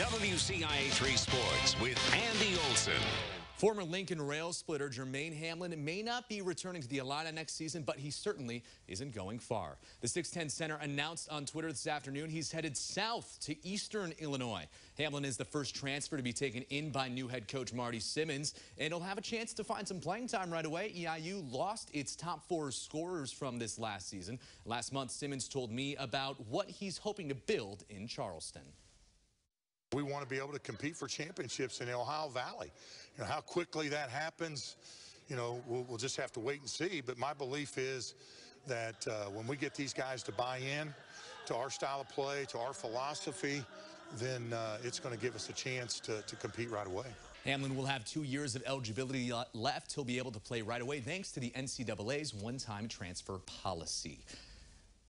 WCIA 3 Sports with Andy Olson. Former Lincoln Railsplitter Jermaine Hamlin may not be returning to the Illini next season, but he certainly isn't going far. The 6'10 center announced on Twitter this afternoon he's headed south to eastern Illinois. Hamlin is the first transfer to be taken in by new head coach Marty Simmons, and he'll have a chance to find some playing time right away. EIU lost its top four scorers from this last season. Last month, Simmons told me about what he's hoping to build in Charleston. We want to be able to compete for championships in the Ohio Valley. You know, how quickly that happens, you know, we'll, we'll just have to wait and see. But my belief is that uh, when we get these guys to buy in to our style of play, to our philosophy, then uh, it's going to give us a chance to, to compete right away. Hamlin will have two years of eligibility left. He'll be able to play right away thanks to the NCAA's one-time transfer policy.